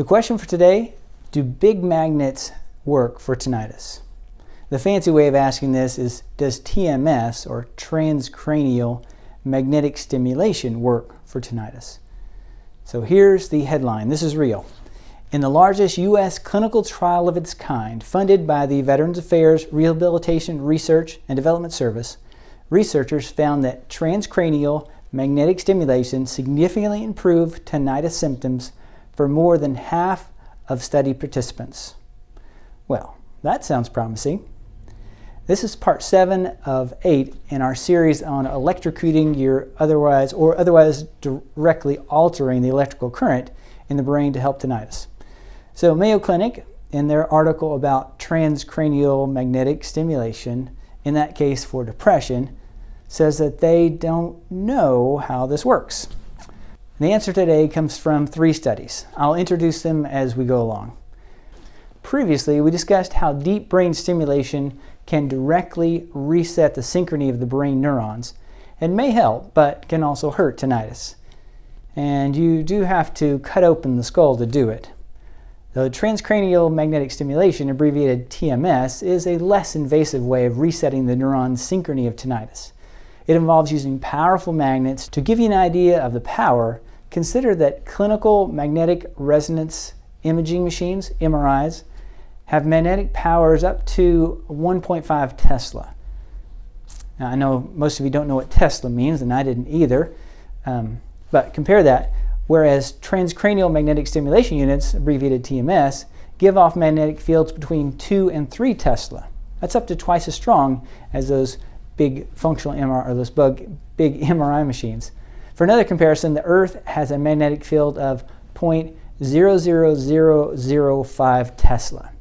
The question for today, do big magnets work for tinnitus? The fancy way of asking this is, does TMS, or transcranial magnetic stimulation, work for tinnitus? So here's the headline. This is real. In the largest U.S. clinical trial of its kind, funded by the Veterans Affairs Rehabilitation Research and Development Service, researchers found that transcranial magnetic stimulation significantly improved tinnitus symptoms for more than half of study participants. Well, that sounds promising. This is part seven of eight in our series on electrocuting your otherwise or otherwise directly altering the electrical current in the brain to help tinnitus. So Mayo Clinic, in their article about transcranial magnetic stimulation, in that case for depression, says that they don't know how this works. The answer today comes from three studies. I'll introduce them as we go along. Previously, we discussed how deep brain stimulation can directly reset the synchrony of the brain neurons and may help, but can also hurt tinnitus. And you do have to cut open the skull to do it. The transcranial magnetic stimulation, abbreviated TMS, is a less invasive way of resetting the neuron synchrony of tinnitus. It involves using powerful magnets to give you an idea of the power Consider that clinical magnetic resonance imaging machines, MRIs, have magnetic powers up to 1.5 Tesla. Now, I know most of you don't know what Tesla means, and I didn't either. Um, but compare that, whereas transcranial magnetic stimulation units, abbreviated TMS, give off magnetic fields between 2 and 3 Tesla. That's up to twice as strong as those big functional MRI or those big MRI machines. For another comparison, the Earth has a magnetic field of 0.00005 Tesla.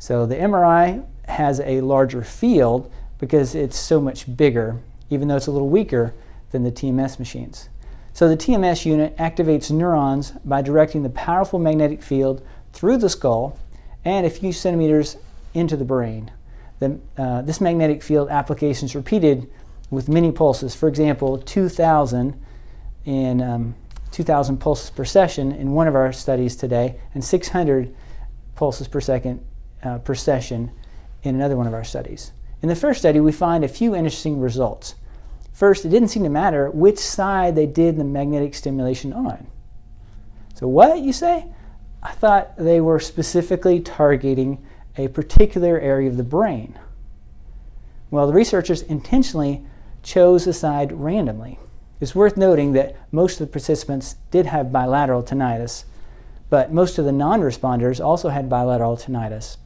So the MRI has a larger field because it's so much bigger, even though it's a little weaker than the TMS machines. So the TMS unit activates neurons by directing the powerful magnetic field through the skull and a few centimeters into the brain. The, uh, this magnetic field application is repeated with many pulses. For example, 2,000 in um, 2,000 pulses per session in one of our studies today, and 600 pulses per second uh, per session in another one of our studies. In the first study, we find a few interesting results. First, it didn't seem to matter which side they did the magnetic stimulation on. So, what, you say? I thought they were specifically targeting a particular area of the brain. Well, the researchers intentionally chose a side randomly. It's worth noting that most of the participants did have bilateral tinnitus, but most of the non-responders also had bilateral tinnitus.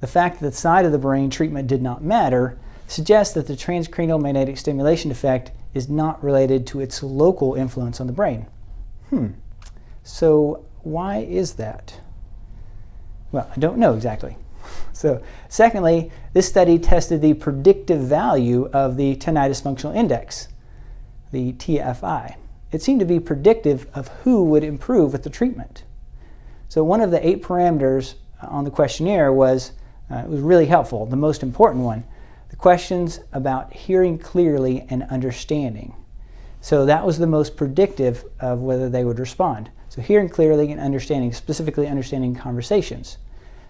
The fact that the side of the brain treatment did not matter suggests that the transcranial magnetic stimulation effect is not related to its local influence on the brain. Hmm, so why is that? Well, I don't know exactly. So, secondly, this study tested the predictive value of the tinnitus functional index the TFI. It seemed to be predictive of who would improve with the treatment. So one of the eight parameters on the questionnaire was, uh, was really helpful, the most important one, the questions about hearing clearly and understanding. So that was the most predictive of whether they would respond. So hearing clearly and understanding, specifically understanding conversations.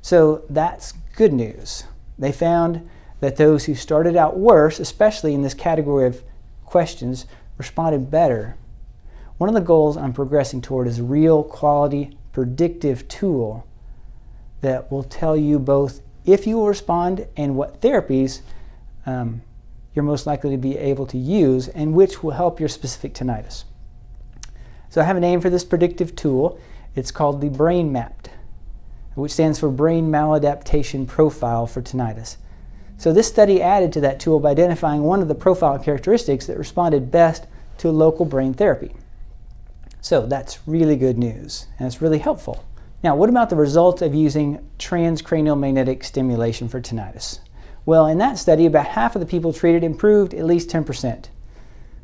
So that's good news. They found that those who started out worse, especially in this category of questions, responded better. One of the goals I'm progressing toward is a real quality predictive tool that will tell you both if you will respond and what therapies um, you're most likely to be able to use and which will help your specific tinnitus. So I have a name for this predictive tool. It's called the Brain Mapped, which stands for Brain Maladaptation Profile for Tinnitus. So this study added to that tool by identifying one of the profile characteristics that responded best to local brain therapy. So that's really good news, and it's really helpful. Now, what about the results of using transcranial magnetic stimulation for tinnitus? Well, in that study, about half of the people treated improved at least 10%.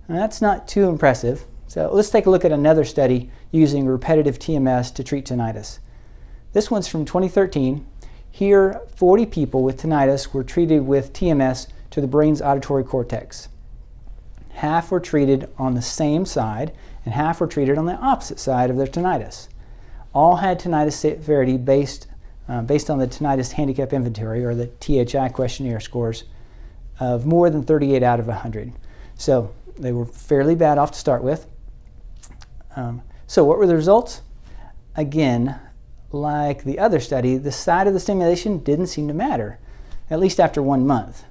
Now, that's not too impressive. So let's take a look at another study using repetitive TMS to treat tinnitus. This one's from 2013 here, 40 people with tinnitus were treated with TMS to the brain's auditory cortex. Half were treated on the same side, and half were treated on the opposite side of their tinnitus. all had tinnitus severity based, uh, based on the Tinnitus Handicap Inventory, or the THI questionnaire scores, of more than 38 out of 100. So they were fairly bad off to start with. Um, so what were the results? Again, like the other study, the side of the stimulation didn't seem to matter, at least after one month.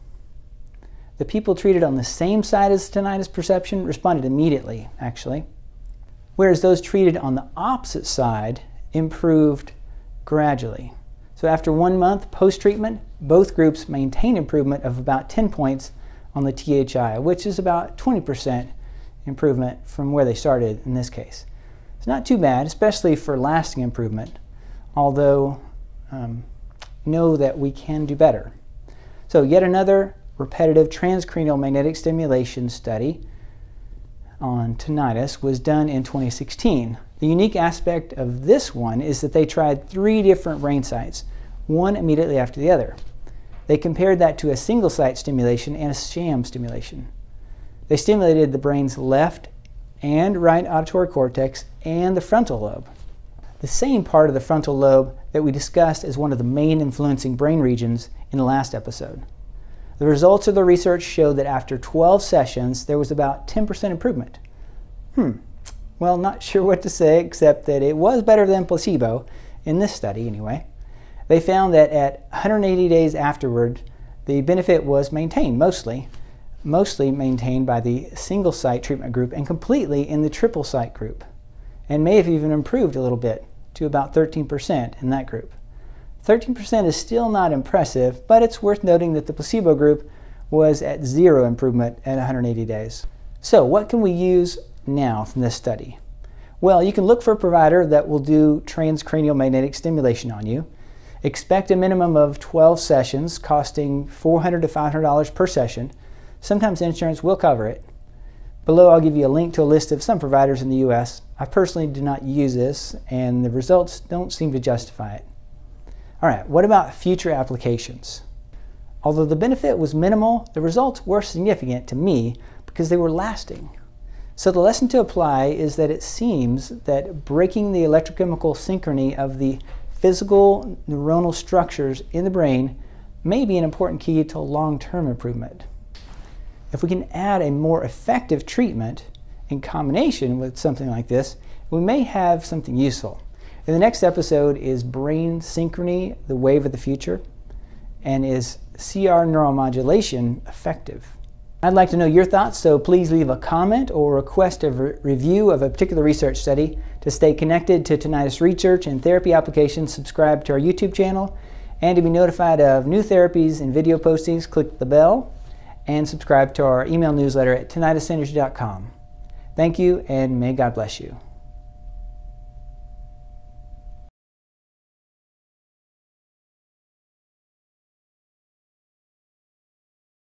The people treated on the same side as tinnitus perception responded immediately, actually, whereas those treated on the opposite side improved gradually. So after one month post-treatment, both groups maintained improvement of about 10 points on the THI, which is about 20% improvement from where they started in this case. It's not too bad, especially for lasting improvement, although um, know that we can do better. So yet another repetitive transcranial magnetic stimulation study on tinnitus was done in 2016. The unique aspect of this one is that they tried three different brain sites, one immediately after the other. They compared that to a single site stimulation and a sham stimulation. They stimulated the brain's left and right auditory cortex and the frontal lobe. The same part of the frontal lobe that we discussed as one of the main influencing brain regions in the last episode. The results of the research showed that after 12 sessions, there was about 10% improvement. Hmm, well, not sure what to say except that it was better than placebo, in this study anyway. They found that at 180 days afterward, the benefit was maintained mostly, mostly maintained by the single site treatment group and completely in the triple site group, and may have even improved a little bit to about 13% in that group. 13% is still not impressive, but it's worth noting that the placebo group was at zero improvement at 180 days. So what can we use now from this study? Well, you can look for a provider that will do transcranial magnetic stimulation on you. Expect a minimum of 12 sessions costing $400 to $500 per session. Sometimes insurance will cover it. Below I'll give you a link to a list of some providers in the US. I personally do not use this and the results don't seem to justify it. All right, what about future applications? Although the benefit was minimal, the results were significant to me because they were lasting. So the lesson to apply is that it seems that breaking the electrochemical synchrony of the physical neuronal structures in the brain may be an important key to long-term improvement. If we can add a more effective treatment in combination with something like this, we may have something useful. In the next episode is brain synchrony, the wave of the future, and is CR neuromodulation effective? I'd like to know your thoughts, so please leave a comment or request a re review of a particular research study. To stay connected to tinnitus research and therapy applications, subscribe to our YouTube channel. And to be notified of new therapies and video postings, click the bell and subscribe to our email newsletter at tinnitussynergy.com. Thank you, and may God bless you.